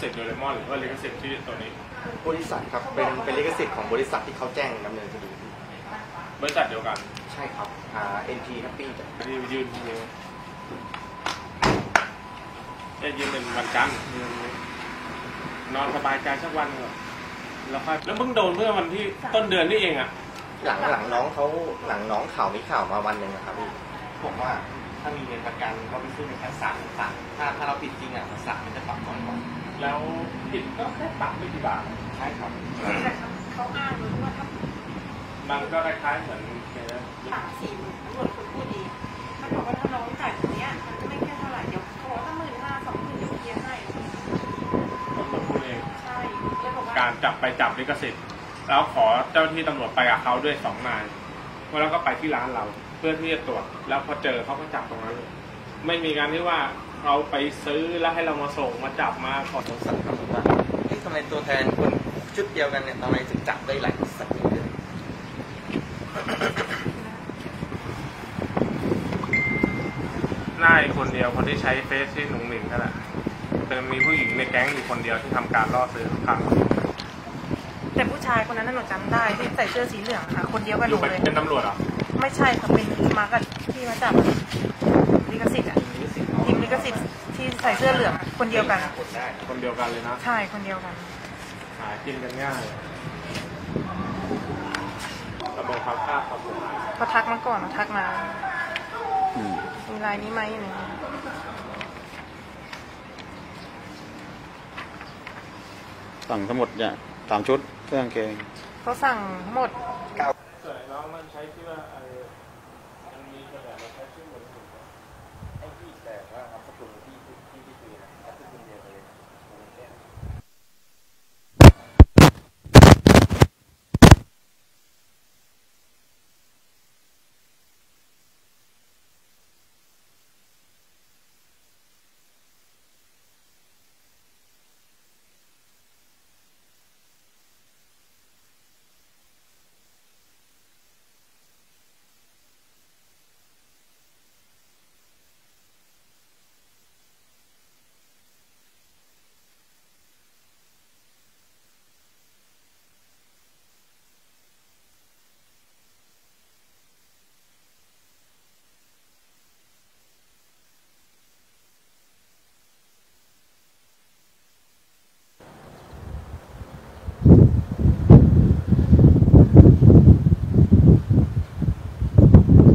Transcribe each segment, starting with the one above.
สิทธิ์โดเรมอนหรือว่าลิขสิทธิ์ที่ตัวนี้ บริษัทครับเป็นเป็นลิขสิทธิ์ของบริษัทที่เขาแจ้งดำเนินคดีบริษัทเดียวกันใช่ครับอ่า NT Happy จ้ะที่ยืนยืนจะยืนเป็นวันจันทร์ยืนนอนสบายใจสักวันเถอะแล้วค่อยแล้วเพิ่งโดนเมื่อวันที่ต้นเดือนนี่เองอะหลังหลังน้องเขาหลังน้องข่าวมีข่าวมาวันหนึ่งอะครับพี่บอกว่า ถ้ามีเงินประกันก็ไปซื้อในชั้นศาลศาลถ้าถ้าเราผิดจริงอะศาลมันจะปรับน้อยกว่าแล้วผิดก็แค่ปรับไม่กี่บาทใช่ครับแต่เขาอ้างเลยว่าถ้ามันก็คล้ายๆเหมือนเคสสามสี่หมื่นตำรวจคนพูดเองถ้าบอกว่าถ้าน้องจ่ายตรงเนี้ยมันจะไม่แค่เท่าไหร่เดี๋ยวเขาบอกว่าถ้าหมื่นห้าสองหมื่นเดี๋ยวเคลียร์ให้คนมาพูดเองใช่เลยบอกว่าการจับไปจับลิขสิทธิ์แล้วขอเจ้าหน้าที่ตำรวจไปกับเขาด้วยสองนายแล้วก็ไปที่ร้านเรา เพื่อที่จะตรวจแล้วพอเจอเขาก็จับตรงนั้นเลยไม่มีการที่ว่าเราไปซื้อแล้วให้เรามาส่งมาจับมาขอสงสัยครับว่าเฮ้ยทำไมตัวแทนคนชุดเดียวกันเนี่ยทำไมถึงจับได้หลายบริษัทอย่างเดียวหน้าอีกคนเดียวคนที่ใช้เฟซที่หนุ่งหนิงนั่นแหละแต่มีผู้หญิงในแก๊งอยู่คนเดียวที่ทำการล่อซื้อทุกครั้งแต่ผู้ชายคนนั้นน่ะหนูจำได้ที่ใส่เสื้อสีเหลืองค่ะ คนเดียวกับหอนูยู่เป็นเลยเป็นตำรวจเหรอ ไม่ใช่ค่ะเป็นมากับที่มาจับลิขสิทธิ์อะลิขสิทธิ์ทีมลิขสิทธิ์ที่ใส่เสื้อเหลืองอะคนเดียวกันคนได้คนเดียวกันเลยนะใช่คนเดียวกัน หากินกันง่ายระบบความค่าความเสียหายเขาทักมาก่อนเขาทักมามีลายนี้ไหมอะไรเงี้ยสั่งทั้งหมดเนี่ยสามชุดเครื่องกางเกงเขาสั่งทั้งหมด เกิดน้องมันใช้ที่ว่าไอ้มันมีกระดาษเราใช้ชื่อเหมือนกันไอ้ที่แต่ว่าครับสกุลที่ที่ที่ที่คุยนะครับสกุลเดียวกันเลยนะแค่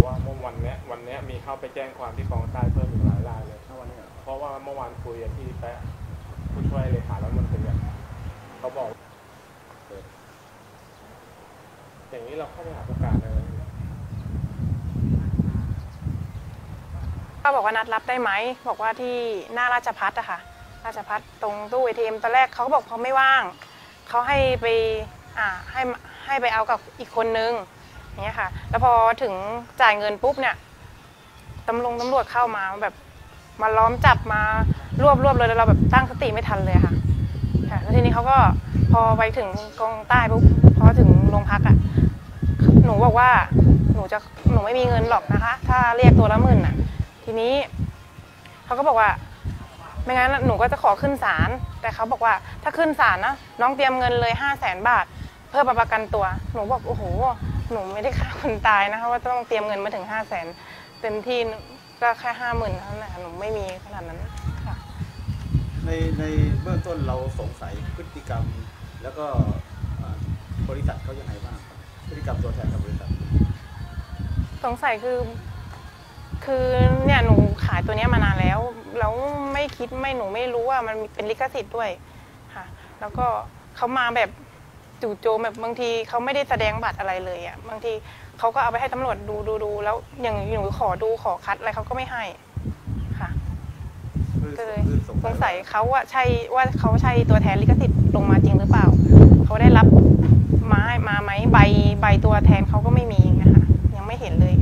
ว่าเมื่อวันเนี้ยวันเนี้ยมีเข้าไปแจ้ง ความที่กองใต้เพิ่มอีกหลายรายเลย ถ้าวันนี้เพราะว่าเมื่อวานคุยกับที่แปะผู้ช่วยเลขารัฐมนตรีอะเขาบอกเอออย่างนี้เราเข้าไปหาผู้การเลยป้าบอกว่านัดรับได้ไหม บอกว่าที่หน้าราชพัฒอะค่ะ ราชพัฒตรงตู้ ATM ตอนแรกเขาก็บอกเขาไม่ว่าง เขาให้ไปอ่าให้ให้ไปเอากับอีกคนนึงอย่างเงี้ยค่ะ แล้วพอถึงจ่ายเงินปุ๊บเนี่ย ตำรวจตำรวจเข้ามาแบบมาล้อมจับมารวบรวบเลยแล้วเราแบบตั้งสติไม่ทันเลยค่ะค่ะแล้วทีนี้เขาก็พอไปถึงกองใต้ปุ๊บพอถึงโรงพักอะหนูบอกว่าหนูจะหนูไม่มีเงินหรอกนะคะ ถ้าเรียกตัวละหมื่นอะทีนี้เขาก็บอกว่า ไม่งั้นหนูก็จะขอขึ้นศาลแต่เขาบอกว่าถ้าขึ้นศาลนะน้องเตรียมเงินเลยห้าแสนบาท เพื่อประกันตัว หนูบอกโอ้โหหนูไม่ได้ฆ่าคนตายนะคะว่าต้องเตรียมเงินมาถึงห้าแสน เต็มที่ก็แค่ห้าหมื่นเท่านั้นแหละหนูไม่มีขนาดนั้นค่ะ ในในเบื้องต้นเราสงสัยพฤติกรรม แล้วก็อ่าบริษัทเขายังไงบ้างครับพฤติกรรมตัวแทนกับบริษัท สงสัยคือ คือเนี่ยหนูขายตัวเนี้ยมานานแล้วแล้วไม่คิดไม่หนูไม่รู้ว่ามันเป็นลิขสิทธิ์ด้วยค่ะ แล้วก็เขามาแบบ จู่โจมแบบบางทีเขาไม่ได้แสดงบัตรอะไรเลยอะบางทีเขาก็เอาไปให้ตำรวจดูดูดูแล้วอย่างหนูขอดูขอคัดอะไรเขาก็ไม่ให้ค่ะคือก็เลยคือสงสัยเขาว่าใช่ว่าเขาใช่ตัวแทนลิขสิทธิ์ลงมาจริงหรือเปล่าเขาได้รับมาให้มาไหมใบใบตัวแทนเขาก็ไม่มีนะคะยังไม่เห็นเลย